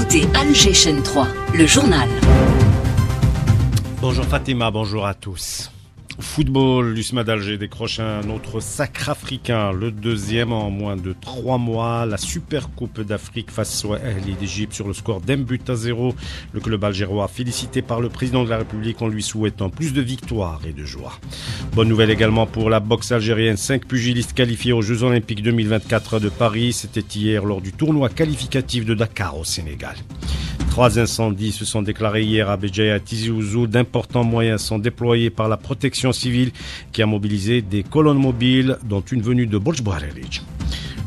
écoutez Alger Chaîne 3, le journal. Bonjour Fatima, bonjour à tous. Football, l'USMA d'Alger décroche un autre sacre africain, le deuxième en moins de trois mois. La Super Coupe d'Afrique face au Ahli d'Égypte sur le score d'un but à zéro. Le club algérois félicité par le président de la République en lui souhaitant plus de victoires et de joie. Bonne nouvelle également pour la boxe algérienne. Cinq pugilistes qualifiés aux Jeux Olympiques 2024 de Paris. C'était hier lors du tournoi qualificatif de Dakar au Sénégal. Trois incendies se sont déclarés hier à Béjaïa Tizi Ouzou. D'importants moyens sont déployés par la protection civile qui a mobilisé des colonnes mobiles, dont une venue de Borj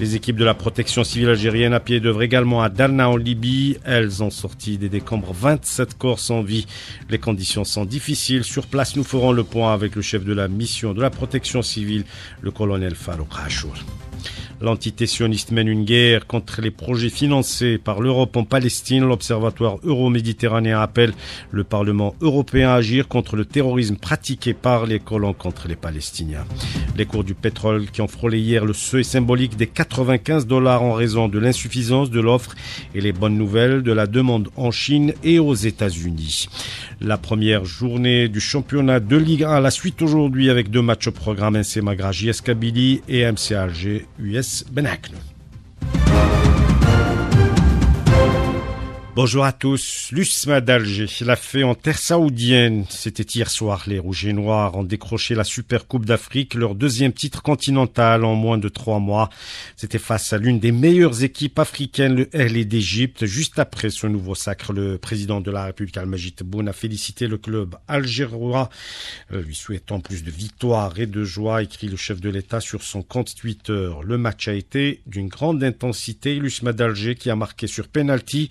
les équipes de la protection civile algérienne à pied d'œuvre également à Darna en Libye. Elles ont sorti des décombres 27 corps sans vie. Les conditions sont difficiles. Sur place, nous ferons le point avec le chef de la mission de la protection civile, le colonel Farouk Hachour. L'entité sioniste mène une guerre contre les projets financés par l'Europe en Palestine. L'Observatoire euro-méditerranéen appelle le Parlement européen à agir contre le terrorisme pratiqué par les colons contre les Palestiniens. Les cours du pétrole qui ont frôlé hier le seuil symbolique des 95 dollars en raison de l'insuffisance de l'offre et les bonnes nouvelles de la demande en Chine et aux États-Unis. La première journée du championnat de Ligue 1 à la suite aujourd'hui avec deux matchs au programme NC Magra JS Kabylie et MC Alger US بەرز بناکنون Bonjour à tous. L'USMA d'Alger l'a fait en terre saoudienne. C'était hier soir. Les Rouges et Noirs ont décroché la Super Coupe d'Afrique, leur deuxième titre continental en moins de trois mois. C'était face à l'une des meilleures équipes africaines, le RL d'Égypte. Juste après ce nouveau sacre, le président de la République, Al-Majid Boun, a félicité le club algérois, euh, lui souhaitant plus de victoires et de joie, écrit le chef de l'État sur son compte Twitter. Le match a été d'une grande intensité. L'USMA d'Alger qui a marqué sur penalty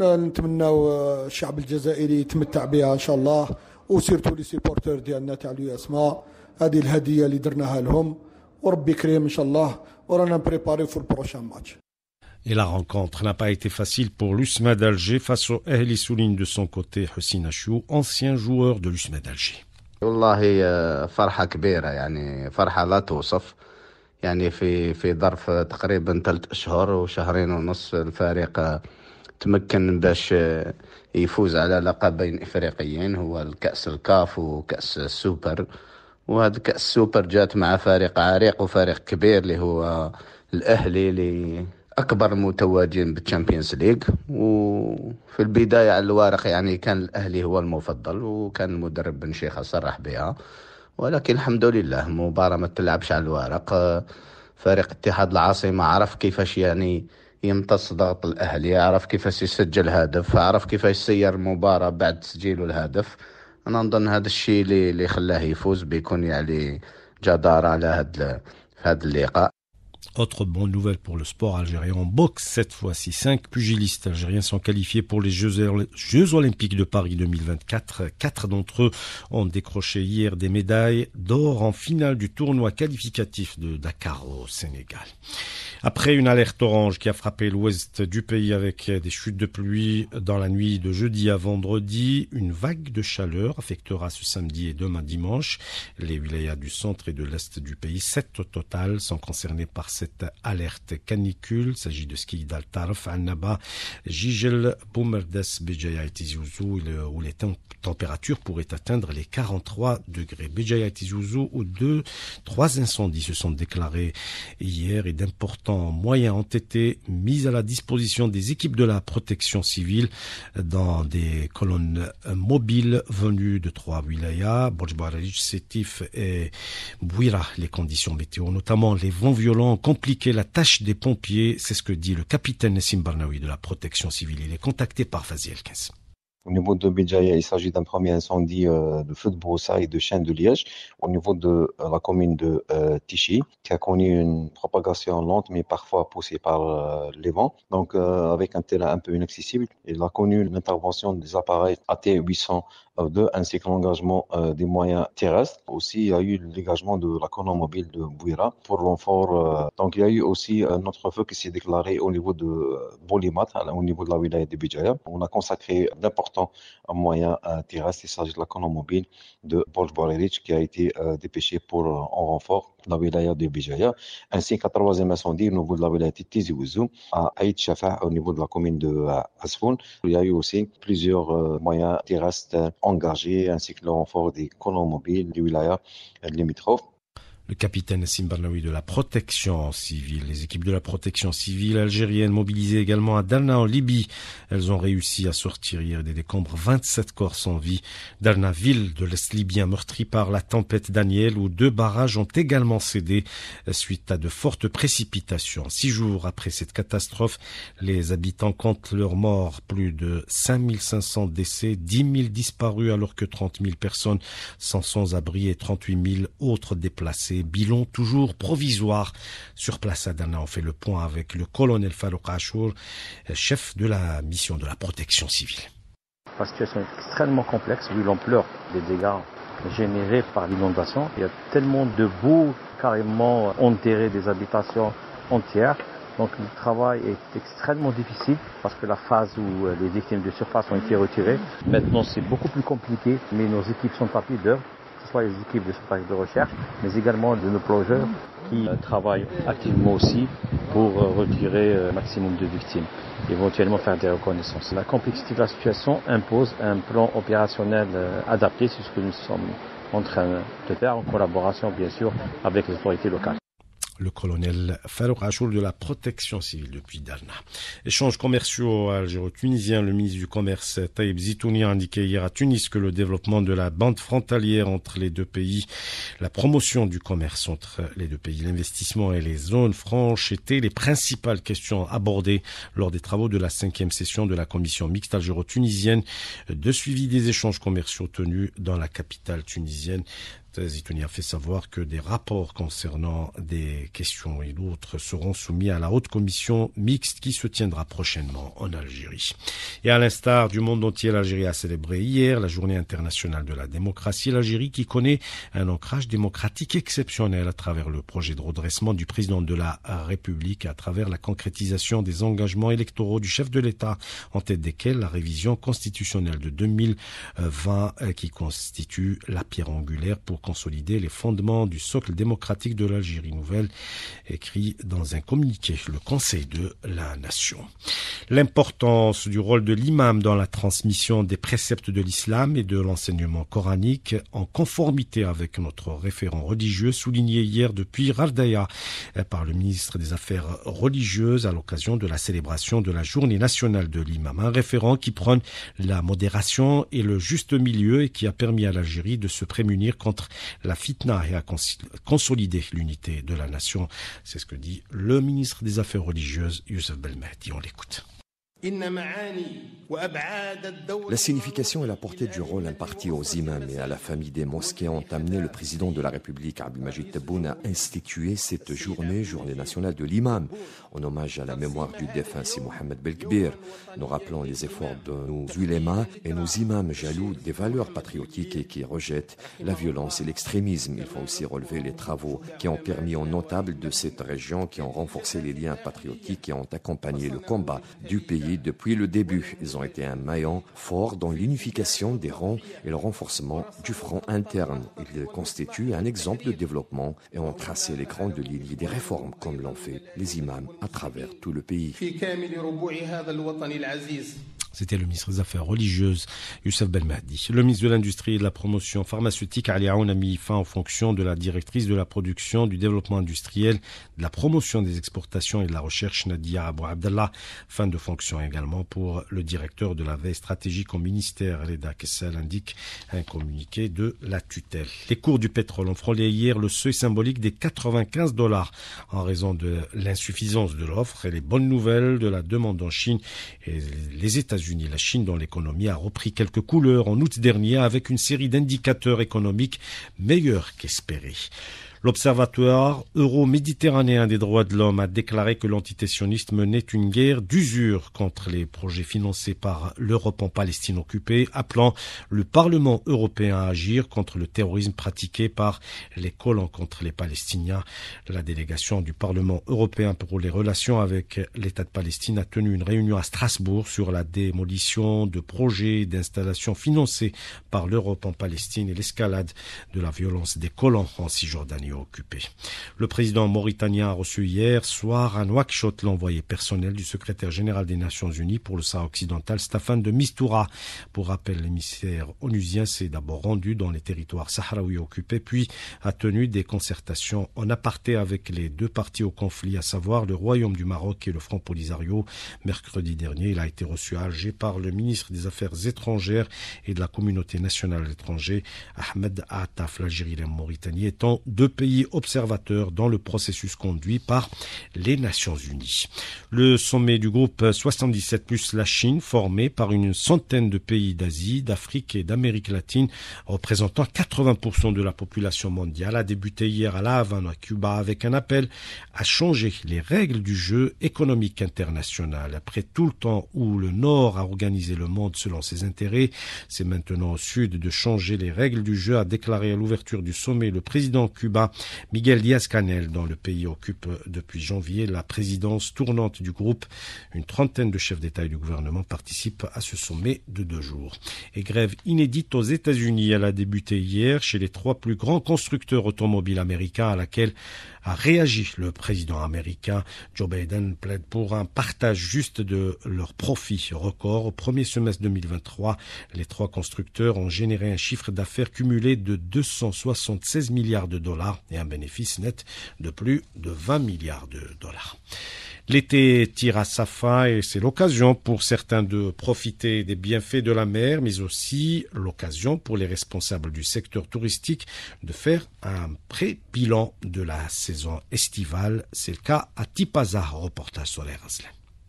نتمناو الشعب الجزائري يتمتع بها إن شاء الله وسيرتو لي سيبورتور ديالنا تاع اليو اسماء هذه الهدية اللي درناها لهم وربي كريم إن شاء الله ورانا بريباري في البروشان ماتش. Et la rencontre n'a pas été facile pour l'USMA d'Alger face au Ehli Souline de son côté, Hussein Achou, ancien joueur de l'USMA d'Alger. والله فرحة كبيرة يعني فرحة لا توصف. يعني في في ظرف تقريبا ثلاث أشهر وشهرين ونص الفريق تمكن باش يفوز على لقبين إفريقيين هو الكأس الكاف وكأس السوبر. وهذا كأس السوبر جات مع فريق عريق وفريق كبير اللي هو الأهلي اللي أكبر متواجدين بالتشامبيونز ليج وفي البداية على الورق يعني كان الأهلي هو المفضل وكان المدرب بن شيخة صرح بها. ولكن الحمد لله مباراة ما تلعبش على الورق. فريق اتحاد العاصمة عرف كيفاش يعني يمتص ضغط الأهلي يعرف كيفاش يسجل هدف عرف كيفاش يسير المباراة بعد تسجيل الهدف أنا نظن هذا الشيء اللي, اللي خلاه يفوز بيكون يعني جدارة على هذا هذا اللقاء Autre bonne nouvelle pour le sport algérien en boxe, cette fois-ci, cinq pugilistes algériens sont qualifiés pour les Jeux, Jeux Olympiques de Paris 2024. Quatre d'entre eux ont décroché hier des médailles d'or en finale du tournoi qualificatif de Dakar au Sénégal. Après une alerte orange qui a frappé l'ouest du pays avec des chutes de pluie dans la nuit de jeudi à vendredi, une vague de chaleur affectera ce samedi et demain dimanche les wilayas du centre et de l'est du pays. Sept au total sont concernés par cette alerte canicule. Il s'agit de ski d'Altarf, Annaba, Jijel, Boumerdes, Béjaïa et Tizouzou, où les températures pourraient atteindre les 43 degrés. Béjaïa et Tizouzou, où deux, trois incendies se sont déclarés hier et d'importants moyens ont été mis à la disposition des équipes de la protection civile dans des colonnes mobiles venues de trois wilayas, Borjbarij, Sétif et Bouira. Les conditions météo, notamment les vents violents, compliquer la tâche des pompiers, c'est ce que dit le capitaine Nessim Barnaoui de la protection civile. Il est contacté par Fazi Elkens. Au niveau de Béjaïa, il s'agit d'un premier incendie euh, de feu de broussailles de chêne de liège au niveau de euh, la commune de euh, Tichy, qui a connu une propagation lente, mais parfois poussée par les vents, donc avec un terrain un peu inaccessible. Il a connu l'intervention des appareils AT800 ainsi que l'engagement euh, des moyens terrestres. Aussi, il y a eu l'engagement de la colonne mobile de Bouira pour l'enfort. Euh, donc, il y a eu aussi un autre feu qui s'est déclaré au niveau de euh, Bolimat, au niveau de la wilaya de Bijaya. On a consacré d'importants moyens terrestres. Il s'agit de la colonne mobile de Borj qui a été dépêché pour en renfort la wilaya de Bijaya, ainsi qu'un troisième incendie au niveau de la wilaya de Tizi Ouzou, à Aït Shafa, au niveau de la commune de Asfoun. Il y a eu aussi plusieurs moyens terrestres engagés, ainsi que le renfort des colons mobiles du wilaya limitrophes le capitaine Nassim de la protection civile. Les équipes de la protection civile algérienne mobilisées également à Dalna en Libye. Elles ont réussi à sortir hier des décombres 27 corps sans vie. Dalna, ville de l'Est libyen meurtrie par la tempête Daniel où deux barrages ont également cédé suite à de fortes précipitations. Sans jours après cette catastrophe, les habitants comptent leurs morts. Plus de 5500 décès, 10 000 disparus alors que 30 000 personnes sont sans abri et 38 000 autres déplacés bilan toujours provisoire. Sur place à Dana, on fait le point avec le colonel Farouk Achour, chef de la mission de la protection civile. La situation est extrêmement complexe vu l'ampleur des dégâts générés par l'inondation. Il y a tellement de boue carrément enterré des habitations entières. Donc le travail est extrêmement difficile parce que la phase où les victimes de surface ont été retirées, maintenant c'est beaucoup plus compliqué, mais nos équipes sont à pied d'œuvre soit les équipes de de recherche, mais également de nos plongeurs qui euh, travaillent activement aussi pour euh, retirer le euh, maximum de victimes, éventuellement faire des reconnaissances. La complexité de la situation impose un plan opérationnel adapté, c'est ce que nous sommes en train de faire en collaboration bien sûr avec les autorités locales le colonel Farouk Achour de la protection civile depuis Dalna. Échanges commerciaux algéro-tunisien, le ministre du Commerce Taïb Zitouni a indiqué hier à Tunis que le développement de la bande frontalière entre les deux pays, la promotion du commerce entre les deux pays, l'investissement et les zones franches étaient les principales questions abordées lors des travaux de la cinquième session de la commission mixte algéro-tunisienne de suivi des échanges commerciaux tenus dans la capitale tunisienne. Zitouni a fait savoir que des rapports concernant des questions et d'autres seront soumis à la haute commission mixte qui se tiendra prochainement en Algérie. Et à l'instar du monde entier, l'Algérie a célébré hier la journée internationale de la démocratie. L'Algérie qui connaît un ancrage démocratique exceptionnel à travers le projet de redressement du président de la République, à travers la concrétisation des engagements électoraux du chef de l'État, en tête desquels la révision constitutionnelle de 2020 euh, qui constitue la pierre angulaire pour consolider les fondements du socle démocratique de l'Algérie nouvelle, écrit dans un communiqué le Conseil de la Nation. L'importance du rôle de l'imam dans la transmission des préceptes de l'islam et de l'enseignement coranique en conformité avec notre référent religieux souligné hier depuis Rardaya par le ministre des Affaires religieuses à l'occasion de la célébration de la journée nationale de l'imam. Un référent qui prône la modération et le juste milieu et qui a permis à l'Algérie de se prémunir contre la fitna et à consolider l'unité de la nation. C'est ce que dit le ministre des Affaires religieuses, Youssef Belmehdi. On l'écoute. La signification et la portée du rôle imparti aux imams et à la famille des mosquées ont amené le président de la République, Abdelmajid Tebboune, à instituer cette journée, journée nationale de l'imam, en hommage à la mémoire du défunt Si Mohamed Belkbir. Nous rappelons les efforts de nos ulémas et nos imams jaloux des valeurs patriotiques et qui rejettent la violence et l'extrémisme. Il faut aussi relever les travaux qui ont permis aux notables de cette région, qui ont renforcé les liens patriotiques et ont accompagné le combat du pays depuis le début. Ils ont été un maillon fort dans l'unification des rangs et le renforcement du front interne. Ils constituent un exemple de développement et ont tracé les grandes lignes des réformes comme l'ont fait les imams à travers tout le pays. C'était le ministre des Affaires religieuses, Youssef Belmadi. Le ministre de l'Industrie et de la Promotion pharmaceutique, Ali Aoun, a mis fin aux fonctions de la directrice de la production, du développement industriel, de la promotion des exportations et de la recherche, Nadia Abou Abdallah. Fin de fonction également pour le directeur de la veille stratégique au ministère, Reda Kessel, indique un communiqué de la tutelle. Les cours du pétrole ont frôlé hier le seuil symbolique des 95 dollars en raison de l'insuffisance de l'offre et les bonnes nouvelles de la demande en Chine et les États-Unis La Chine, dont l'économie a repris quelques couleurs en août dernier avec une série d'indicateurs économiques meilleurs qu'espérés. L'Observatoire euro-méditerranéen des droits de l'homme a déclaré que l'entité menait une guerre d'usure contre les projets financés par l'Europe en Palestine occupée, appelant le Parlement européen à agir contre le terrorisme pratiqué par les colons contre les Palestiniens. La délégation du Parlement européen pour les relations avec l'État de Palestine a tenu une réunion à Strasbourg sur la démolition de projets d'installations financés par l'Europe en Palestine et l'escalade de la violence des colons en Cisjordanie occupé. Le président mauritanien a reçu hier soir à Nouakchott l'envoyé personnel du secrétaire général des Nations Unies pour le Sahara occidental, Staffan de Mistura. Pour rappel, l'émissaire onusien s'est d'abord rendu dans les territoires sahraouis occupés, puis a tenu des concertations en aparté avec les deux parties au conflit, à savoir le Royaume du Maroc et le Front Polisario. Mercredi dernier, il a été reçu à Alger par le ministre des Affaires étrangères et de la communauté nationale à l'étranger, Ahmed Attaf, l'Algérie et la Mauritanie étant deux pays observateurs dans le processus conduit par les Nations Unies. Le sommet du groupe 77 plus la Chine, formé par une centaine de pays d'Asie, d'Afrique et d'Amérique latine, représentant 80% de la population mondiale, a débuté hier à La Havane, à Cuba, avec un appel à changer les règles du jeu économique international. Après tout le temps où le Nord a organisé le monde selon ses intérêts, c'est maintenant au Sud de changer les règles du jeu, a déclaré à l'ouverture du sommet le président cubain Miguel Díaz-Canel, dont le pays occupe depuis janvier la présidence tournante du groupe. Une trentaine de chefs d'État et du gouvernement participent à ce sommet de deux jours. Et grève inédite aux États-Unis. Elle a débuté hier chez les trois plus grands constructeurs automobiles américains à laquelle a réagi le président américain. Joe Biden plaide pour un partage juste de leurs profits record. Au premier semestre 2023, les trois constructeurs ont généré un chiffre d'affaires cumulé de 276 milliards de dollars et un bénéfice net de plus de 20 milliards de dollars. L'été tire à sa fin et c'est l'occasion pour certains de profiter des bienfaits de la mer, mais aussi l'occasion pour les responsables du secteur touristique de faire un pré-bilan de la saison estivale. C'est le cas à Tipaza, reportage sur les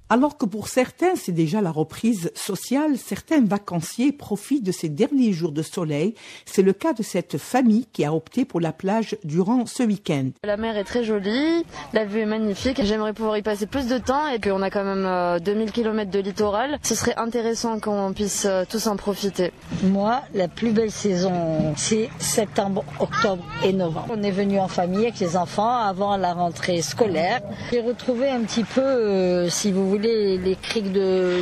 alors que pour certains, c'est déjà la reprise sociale, certains vacanciers profitent de ces derniers jours de soleil. C'est le cas de cette famille qui a opté pour la plage durant ce week-end. La mer est très jolie, la vue est magnifique. J'aimerais pouvoir y passer plus de temps et qu'on a quand même 2000 euh, km de littoral. Ce serait intéressant qu'on puisse euh, tous en profiter. Moi, la plus belle saison, c'est septembre, octobre et novembre. On est venu en famille avec les enfants avant la rentrée scolaire. J'ai retrouvé un petit peu, euh, si vous voulez, les, criques de,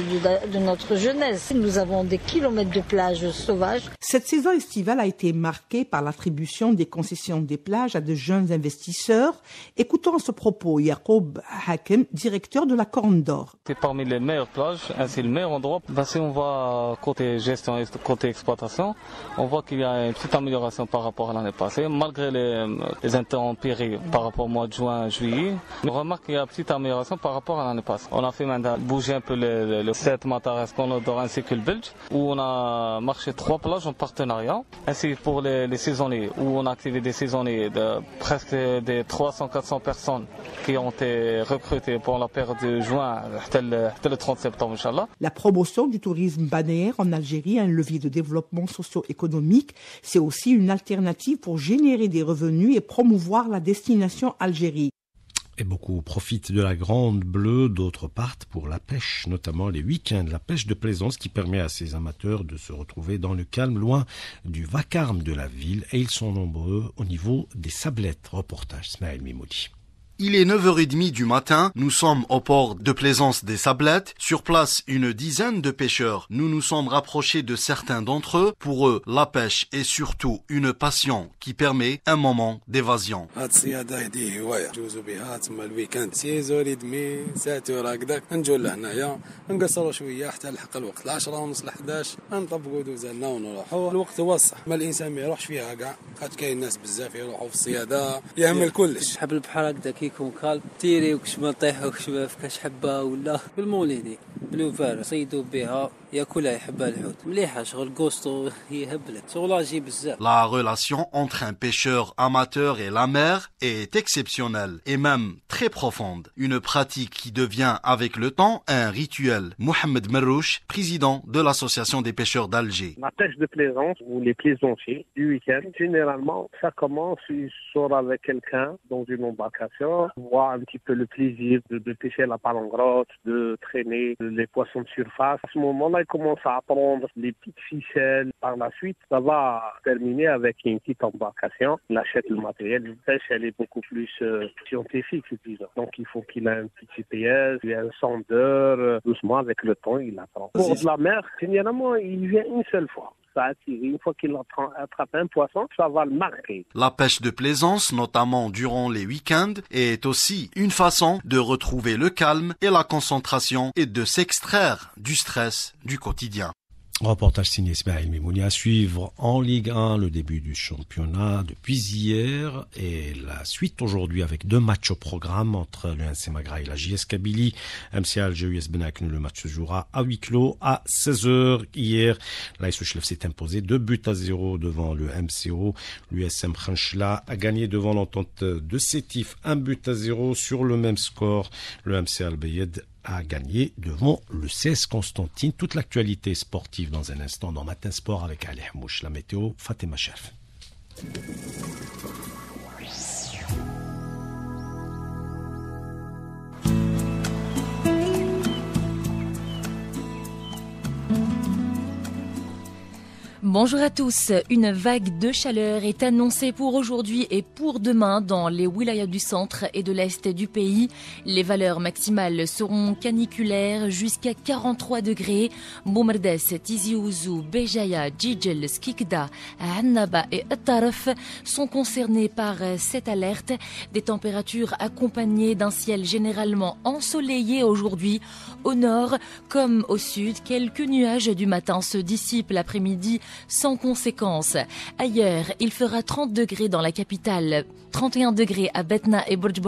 de, notre jeunesse. Nous avons des kilomètres de plages sauvages. Cette saison estivale a été marquée par l'attribution des concessions des plages à de jeunes investisseurs. Écoutons à ce propos Yacoub Hakem, directeur de la Corne d'Or. C'est parmi les meilleures plages, c'est le meilleur endroit. Ben, si on voit côté gestion et côté exploitation, on voit qu'il y a une petite amélioration par rapport à l'année passée, malgré les, les intempéries par rapport au mois de juin, juillet. On remarque qu'il y a une petite amélioration par rapport à l'année passée. On a fait bouger un peu le, le, 7 Mataras qu'on ainsi que le Belge, où on a marché trois plages en partenariat, ainsi pour les, les saisonniers, où on a activé des saisonniers de presque des 300-400 personnes qui ont été recrutées pour la période de juin tel, le 30 septembre, Inch'Allah. La promotion du tourisme balnéaire en Algérie, un levier de développement socio-économique, c'est aussi une alternative pour générer des revenus et promouvoir la destination Algérie. Et beaucoup profitent de la Grande Bleue, d'autres partent pour la pêche, notamment les week-ends, la pêche de plaisance qui permet à ces amateurs de se retrouver dans le calme, loin du vacarme de la ville, et ils sont nombreux au niveau des sablettes. Reportage Smaël Mimoudi. Il est 9h30 du matin, nous sommes au port de plaisance des Sablettes, sur place une dizaine de pêcheurs. Nous nous sommes rapprochés de certains d'entre eux. Pour eux, la pêche est surtout une passion qui permet un moment d'évasion. كيكون كال تيري وكش ما نطيح وكش ما فكاش حبه ولا بالموليدي بلوفار صيدوا بها. La relation entre un pêcheur amateur et la mer est exceptionnelle et même très profonde. Une pratique qui devient avec le temps un rituel. Mohamed Merrouch, président de l'association des pêcheurs d'Alger. La pêche de plaisance ou les plaisanciers du week-end, généralement, ça commence, ils sont avec quelqu'un dans une embarcation, voit un petit peu le plaisir de, de pêcher la palangrotte, de traîner les poissons de surface. À ce moment-là, il commence à apprendre les petites ficelles. Par la suite, ça va terminer avec une petite embarcation. Il achète le matériel de pêche, elle est beaucoup plus euh, scientifique, disons. Donc, il faut qu'il ait un petit GPS, il a un sondeur. Euh, doucement, avec le temps, il apprend. Pour de la mer, généralement, il vient une seule fois. La pêche de plaisance, notamment durant les week-ends, est aussi une façon de retrouver le calme et la concentration et de s'extraire du stress du quotidien. Reportage signé Ismaël Mimouni à suivre en Ligue 1 le début du championnat depuis hier et la suite aujourd'hui avec deux matchs au programme entre le NC Magra et la JS Kabylie. MC Alger US Benakne, le match se jouera à huis clos à 16h. Hier, l'AS s'est imposé deux buts à zéro devant le MCO. L'USM Khanchla a gagné devant l'entente de Sétif un but à zéro sur le même score. Le MC Albayed a gagné devant le 16 Constantine. Toute l'actualité sportive dans un instant dans Matin Sport avec Ali Hamouche. La météo, Fatima Chef. Bonjour à tous. Une vague de chaleur est annoncée pour aujourd'hui et pour demain dans les wilayas du centre et de l'est du pays. Les valeurs maximales seront caniculaires jusqu'à 43 degrés. Boumerdès, Tizi Ouzou, Béjaïa, Djidjel, Skikda, Annaba et Taraf sont concernés par cette alerte. Des températures accompagnées d'un ciel généralement ensoleillé aujourd'hui. Au nord comme au sud, quelques nuages du matin se dissipent l'après-midi sans conséquence. Ailleurs, il fera 30 degrés dans la capitale, 31 degrés à Betna et Burj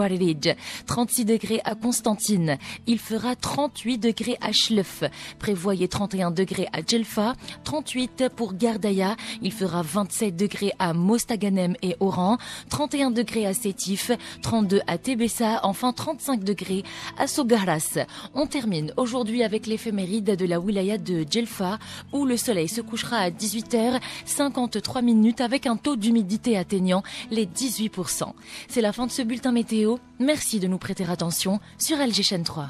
36 degrés à Constantine. Il fera 38 degrés à Schlef. Prévoyez 31 degrés à Djelfa, 38 pour Gardaya. Il fera 27 degrés à Mostaganem et Oran, 31 degrés à Sétif, 32 à Tébessa, enfin 35 degrés à Sogaras. On termine aujourd'hui avec l'éphéméride de la wilaya de Djelfa où le soleil se couchera à 18 h 53 minutes avec un taux d'humidité atteignant les 18%. C'est la fin de ce bulletin météo. Merci de nous prêter attention sur LG Chaîne 3.